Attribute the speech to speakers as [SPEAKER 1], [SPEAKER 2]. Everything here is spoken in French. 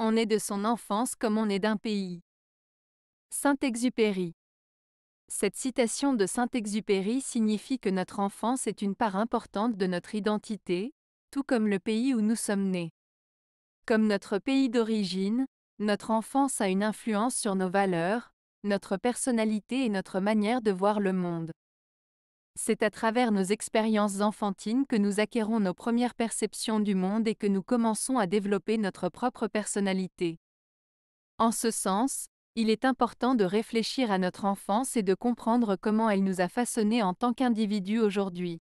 [SPEAKER 1] On est de son enfance comme on est d'un pays. Saint-Exupéry. Cette citation de Saint-Exupéry signifie que notre enfance est une part importante de notre identité, tout comme le pays où nous sommes nés. Comme notre pays d'origine, notre enfance a une influence sur nos valeurs, notre personnalité et notre manière de voir le monde. C'est à travers nos expériences enfantines que nous acquérons nos premières perceptions du monde et que nous commençons à développer notre propre personnalité. En ce sens, il est important de réfléchir à notre enfance et de comprendre comment elle nous a façonnés en tant qu'individus aujourd'hui.